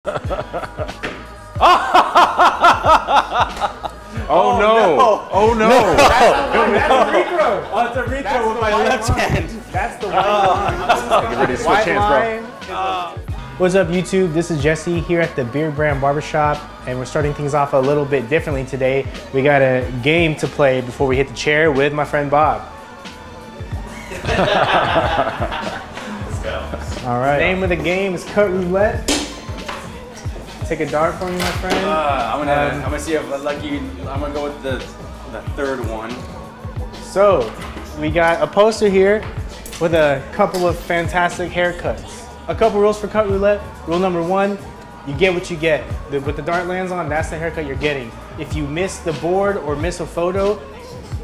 Oh, no. Oh no. Oh, it's a retro oh, with my left hand. That's the oh. white line. Get ready to switch hands, bro. line. What's up, YouTube? This is Jesse here at the Beardbrand Barbershop, and we're starting things off a little bit differently today. We got a game to play before we hit the chair with my friend Bob. Let's go. All right. Name of the game is Cut Roulette. Take a dart for me, my friend. Uh, I'm gonna, I'm gonna see if I'm lucky. I'm gonna go with the, the third one. So, we got a poster here with a couple of fantastic haircuts. A couple rules for cut roulette. Rule number one, you get what you get. The, with the dart lands on, that's the haircut you're getting. If you miss the board or miss a photo,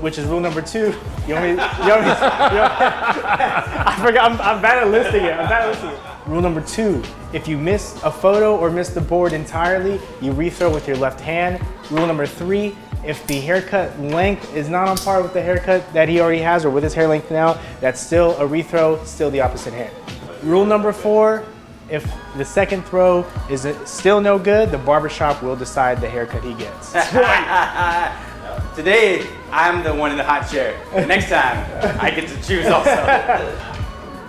which is rule number two, you only, you only, you only I forgot, I'm, I'm bad at listing it, I'm bad at listing it. Rule number two, if you miss a photo or miss the board entirely, you rethrow with your left hand. Rule number three, if the haircut length is not on par with the haircut that he already has or with his hair length now, that's still a rethrow, still the opposite hand. Rule number four, if the second throw is still no good, the barbershop will decide the haircut he gets. Today, I'm the one in the hot chair. Next time, I get to choose also.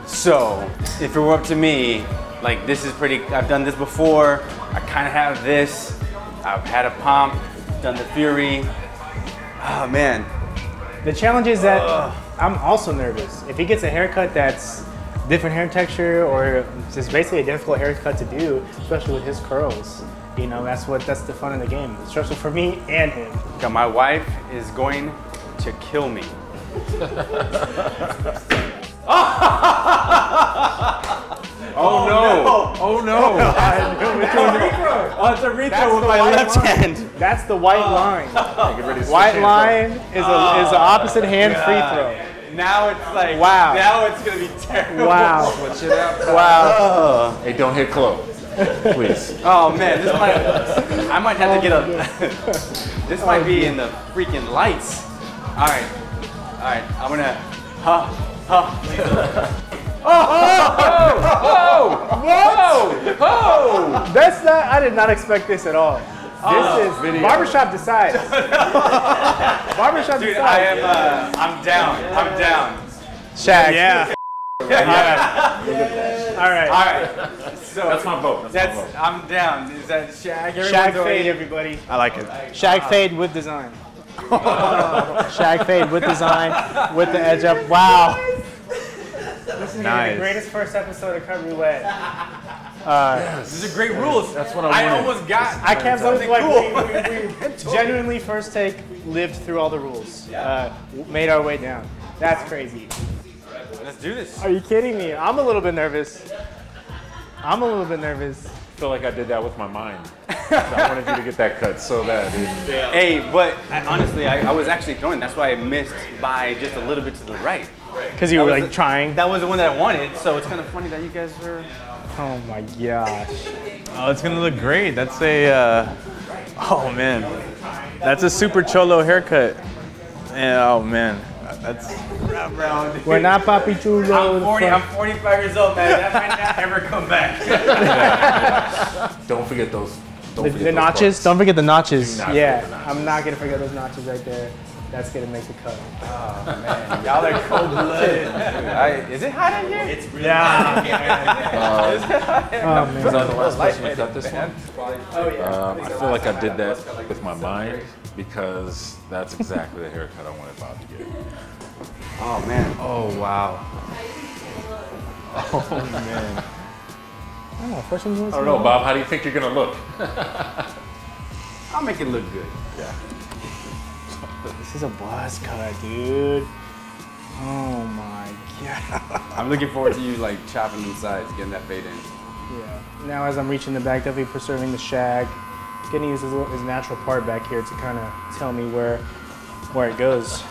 so, if it were up to me, like this is pretty, I've done this before. I kind of have this. I've had a pump, done the Fury. Oh man, The challenge is that I'm also nervous. If he gets a haircut that's different hair texture or just basically a difficult haircut to do, especially with his curls, you know, that's what that's the fun of the game. It's stressful for me and him. God, my wife is going to kill me. Oh no. Oh no. Oh, oh it's a retro That's with my left line. hand. That's the white oh. line. Get ready to switch White line is a oh. is the opposite hand free throw. Now it's like, Wow. Now it's gonna be terrible. Wow. Switch it up. Wow. Hey, don't hit close. Please. Oh man, this might. I might have to get a. this might be in the freaking lights. All right, all right. I'm gonna. Huh, huh. That's not I did not expect this at all. This is video. barbershop decides. barbershop Dude, decides. I am. Uh, I'm down. I'm down. Shag. Yeah. All right. All right. So That's my vote. That's, my vote. I'm down. Is that Shag? Shag fade, already- everybody. I like it. Shag fade with design. Shag fade with design, with the edge up. Wow. This is Nice. the greatest first episode of Cut Roulette. These are great rules. That's what I wanted. I wanted. almost got. I can't believe something like cool. we, we, we genuinely first take lived through all the rules. Uh, made our way down. That's crazy. Let's do this. Are you kidding me? I'm a little bit nervous. I'm a little bit nervous. I feel like I did that with my mind. I wanted you to get that cut so bad, dude. Hey, but I, honestly, I, I was actually going. That's why I missed by just a little bit to the right. Because you were like the- trying. That was the one that I wanted. So it's kind of funny that you guys are. Oh my gosh. Oh, it's gonna look great. That's a, uh, oh man, that's a super cholo haircut. And oh man, that's We're not Papi Chulo. I'm 40. I'm 45 years old, man. That might not ever come back. Don't forget those. Don't The, forget the those notches. buttons. Don't forget the notches. Not Yeah, forget the notches. I'm not gonna forget those notches right there. That's gonna make the cut. Oh man, y'all are cold blooded. Is it hot in here? It's really Yeah. oh man. Was I the last person to cut this one? Oh Um, I feel like I did that with my mind because that's exactly the haircut I wanted Bob to get. Oh man. oh wow. Oh, questions? Oh, I don't know, Bob. How do you think you're gonna look? I'll make it look good. Yeah. This is a buzz cut, dude. Oh my god. I'm looking forward to you like chopping them sides, getting that fade in. Yeah. Now as I'm reaching the back, definitely preserving the shag, getting his, his natural part back here to kind of tell me where where it goes.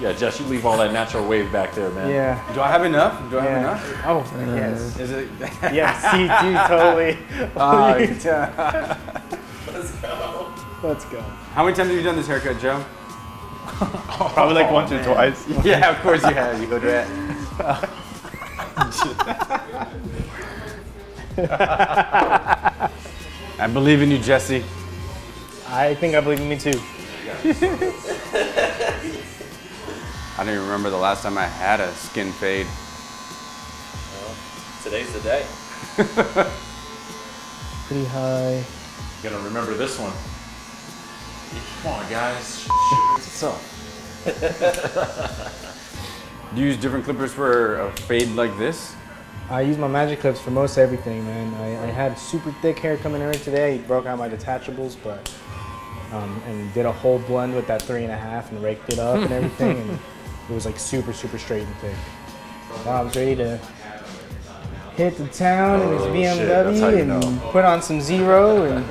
Yeah, Jess, you leave all that natural wave back there, man. Yeah. Do I have enough? Do I have enough? Oh yes. Is it? Yes, you do totally. Uh, Let's go. Let's go. How many times have you done this haircut, Joe? Probably like once or twice. Yeah, of course you have. You go to that. I believe in you, Jesse. I think I believe in me too. I don't even remember the last time I had a skin fade. Today's the day. Pretty high. You're gonna remember this one. Come on, guys. What's up? Do you use different clippers for a fade like this? I use my magic clips for most everything, man. I, I had super thick hair coming in today. Broke out my detachables, but um, and did a whole blend with that three and a half and raked it up and everything, and it was like super, super straight and thick. Now I was ready to hit the town in his Oh, shit, BMW and know. put on some zero and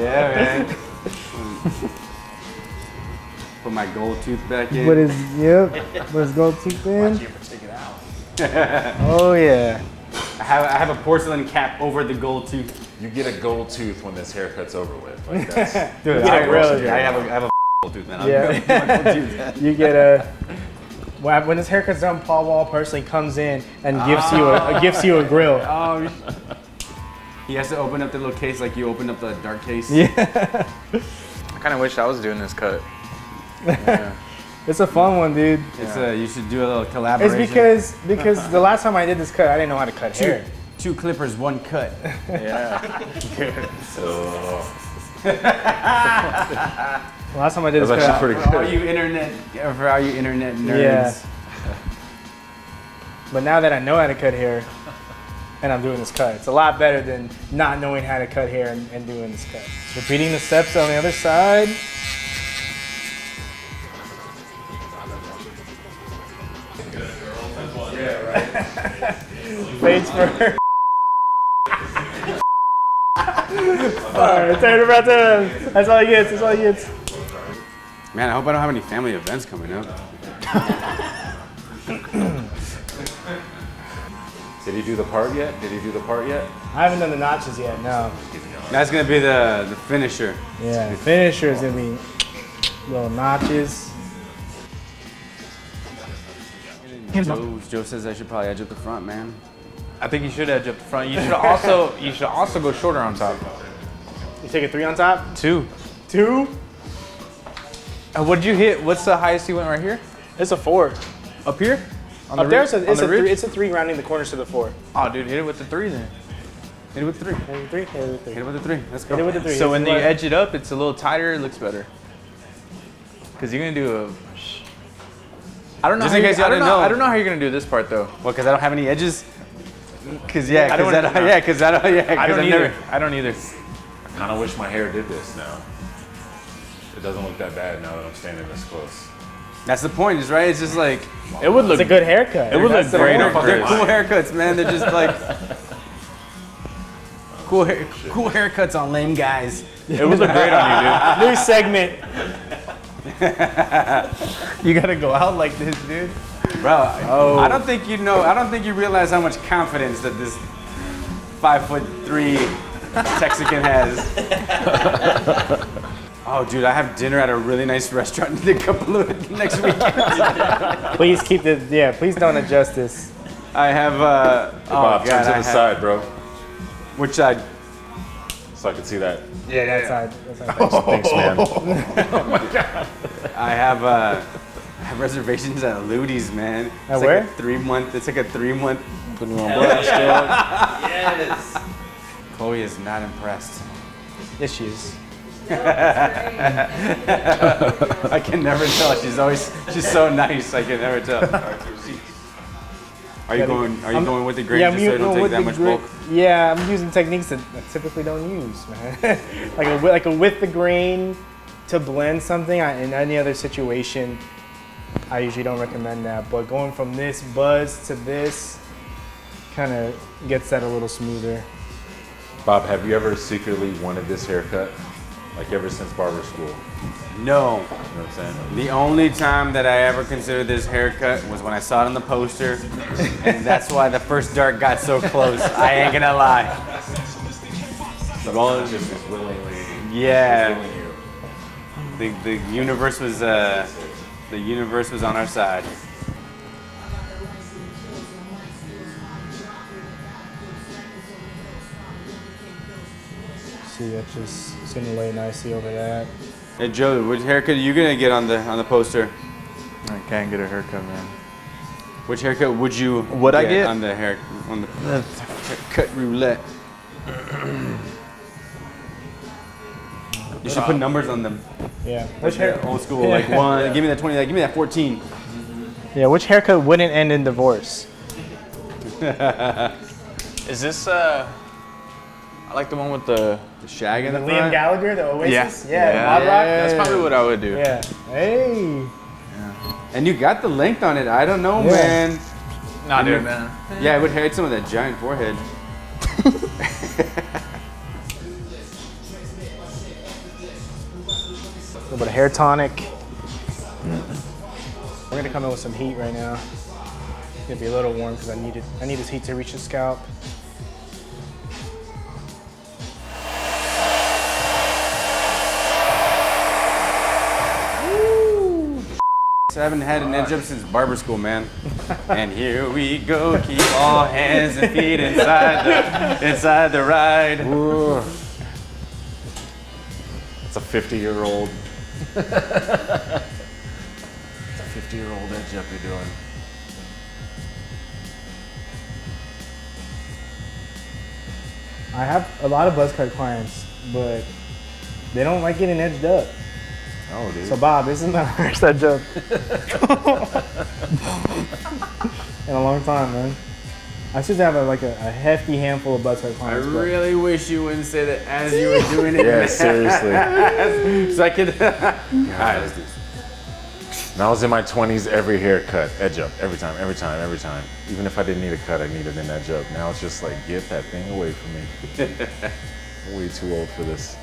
yeah, man. Put my gold tooth back in. put his yep, put his gold tooth in. Oh yeah. I have, I have a porcelain cap over the gold tooth. You get a gold tooth when this haircut's over with. Like that's Dude, Yeah, I, really. I have a, I have a gold tooth, man. Yeah. gold tooth. You get a when when his haircut's done, Paul Wall personally comes in and gives you a, ah. gifts you a grill. Oh, he has to open up the little case like you opened up the dark case. Yeah, I kind of wish I was doing this cut. It's a fun one, dude. It's a, you should do a little collaboration. It's because because the last time I did this cut, I didn't know how to cut two, hair. two clippers, one cut. Yeah. Last time I did that's this cut, actually pretty For all good. you internet, for all you internet nerds. Yeah. but now that I know how to cut hair, and I'm doing this cut, it's a lot better than not knowing how to cut hair and, and doing this cut. Repeating the steps on the other side. Fades for. Alright, turn it around to. That's all he gets. That's all he gets. Man, I hope I don't have any family events coming up. Did he do the part yet? Did he do the part yet? I haven't done the notches yet. No. That's gonna be the the finisher. Yeah, the finisher is gonna be little notches. Joe, Joe says I should probably edge up the front, man. I think you should edge up the front. You should also you should also go shorter on top. You take a three on top. Two. Two. Uh, what did you hit? What's the highest you went right here? It's a four. Up here? On Up there, it's a, it's, the a three, it's a three rounding the corners to the four. Oh, dude, hit it with the three then. Hit it with three. Hit it with three. Hit it with three. Hit it with the three. Let's go. Hit it with the three. So when you edge it up, it's a little tighter. It looks better. Cause you're gonna do a. I don't know. Just in case don't didn't know. know. I don't know how you're gonna do this part though. What? Because I don't have any edges. Cause yeah, I cause I don't, yeah, cause I don't, yeah, cause I don't I've either. never. I don't either. I kind of wish my hair did this now. It doesn't look that bad now that I'm standing this close. That's the point, is right? It's just like It would look. It's a good haircut. It would look that's the great on They're Chris. cool haircuts, man. They're just like cool, hair, cool haircuts on lame guys. It would look great on you, dude. New segment. You gotta go out like this, dude. Bro, Oh. I don't think you know. I don't think you realize how much confidence that this five foot three Texican has. oh, dude, I have dinner at a really nice restaurant in a couple of next week. Please keep the yeah. Please don't adjust this. I have. Uh, oh Bob, God, turn to I the have- side, bro, Which side? so I can see that. Yeah, that side. That side. Thanks, man. I have. Uh, I have reservations at Ludi's, man. It's At like where? a three month. It's like a three month. Putting you on blast, dog. Yes. Chloe is not impressed. Yes, she is. I can never tell. She's always. She's so nice. I can never tell. Are you going? Are you I'm- going with the grain Yeah, just I'm so u- you don't take that much gra- bulk? Yeah, I'm using techniques that I typically don't use, man. like a like a with the grain to blend something. I, in any other situation, I usually don't recommend that. But going from this buzz to this kind of gets that a little smoother. Bob, have you ever secretly wanted this haircut? Like ever since barber school? You No. know what I'm saying? The only time that I ever considered this haircut was when I saw it on the poster, and that's why the first dart got so close. I ain't gonna lie. Well, just was willingly. Yeah. willing. The the universe was uh, the universe was on our side. See, that's just it's gonna lay nicely over that. Hey Joe, which haircut are you gonna get on the on the poster? I can't get a haircut, man. Which haircut would you? What get I get on the hair on the haircut roulette? You should put numbers on them. Yeah. Which hair? Old school, like one. Give me that twenty. Like, give me that fourteen. Yeah. Which haircut wouldn't end in divorce? Is this uh? I like the one with the. The shag in the, Liam front. Gallagher, the Oasis. Yeah. Yeah. Mod Rock? That's probably what I would do. Yeah. Hey. And you got the length on it. I don't know, Yeah. man. Nah, dude, dude, man. Yeah, it would hurt some of that giant forehead. little bit of hair tonic. We're gonna come in with some heat right now. It's gonna be a little warm because I need it. I need this heat to reach the scalp. I haven't had an edge up since barber school, man. and here we go, keep all hands and feet inside the inside the ride. Ooh. It's a 50 year old. It's a 50 year old edge up you're doing. I have a lot of buzzcut clients, but they don't like getting edged up. Oh, dude. So Bob, this is my first edge up in a long time, man. I should have a, like a, a hefty handful of buzzcut I clients. but- really wish you wouldn't say that as you were doing it. yeah, seriously. so I could. All right, let's do When I was in my 20s, every haircut, edge up, every time, every time, every time. Even if I didn't need a cut, I needed an edge up. Now it's just like, get that thing away from me. Way too old for this.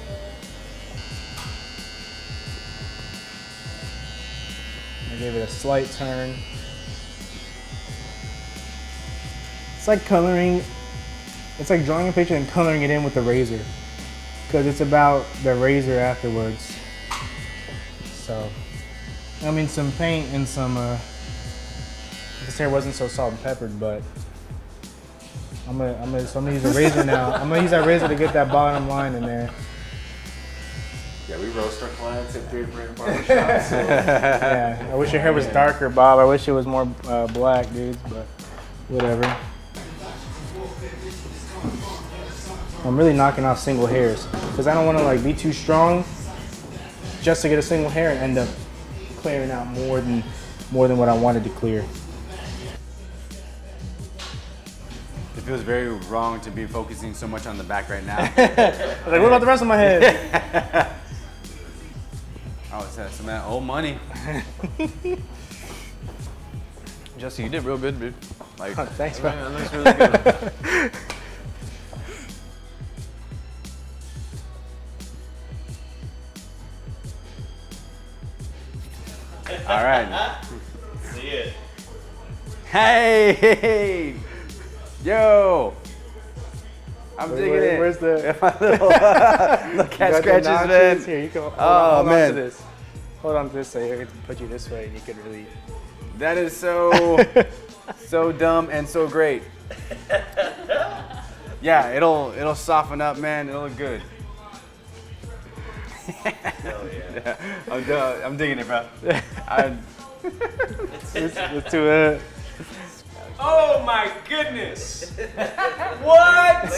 I gave it a slight turn. It's like coloring, it's like drawing a picture and coloring it in with the razor. Because it's about the razor afterwards. So, I mean, some paint and some, uh, this hair wasn't so salt and peppered, but I'm gonna, I'm gonna, so I'm gonna use a razor now. I'm gonna use that razor to get that bottom line in there. Yeah, we roast our clients at Beardbrand Barbershops. Yeah, I wish your hair was darker, Bob. I wish it was more uh, black, dudes, but whatever. I'm really knocking off single hairs because I don't want to like be too strong just to get a single hair and end up clearing out more than more than what I wanted to clear. It feels very wrong to be focusing so much on the back right now. Like, what about the rest of my head? oh, it's uh, some that old money. Jesse, you did real good, dude. Like, Thanks, bro. that looks really good. All right. See it. Hey, hey, yo. I'm digging Where- it. where's the- my little, little cat Got the scratches, man? Here, you can hold, Oh, on, hold on to this. Hold on to this so I can put you this way and you could really. That is so, so dumb and so great. Yeah, it'll it'll soften up, man. It'll look good. Hell yeah. I'm, do- I'm digging it, bro. I, Let's, let's do it. Oh my goodness! what?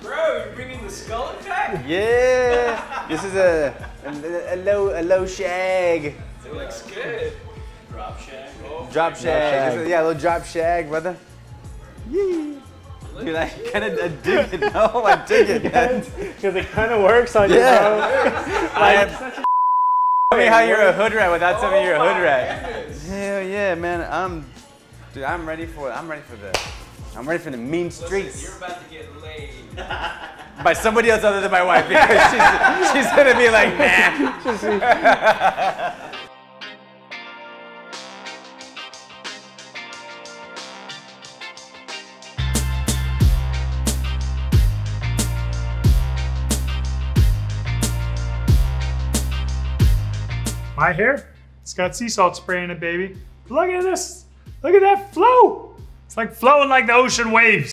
Bro, you're bringing the skull attack? yeah, this is a, a, a low a low shag. It looks good. Drop shag. Oh, Drop shag. shag. Yeah, a little drop shag, brother. Yee. Dude, I kind of uh, dig it. No, I dig it. man. Because it kind of works on Yeah. I am. Tell me how you're a hood rat without telling me you're a Oh hood rat. goodness. Hell yeah, man. I'm, dude. I'm ready for it. I'm ready for the. I'm ready for the mean Listen, streets you're about to get laid. by somebody else other than my wife because she's, she's gonna be like, nah. My hair, it's got sea salt spray in it, baby. Look at this. Look at that flow. It's like flowing like the ocean waves.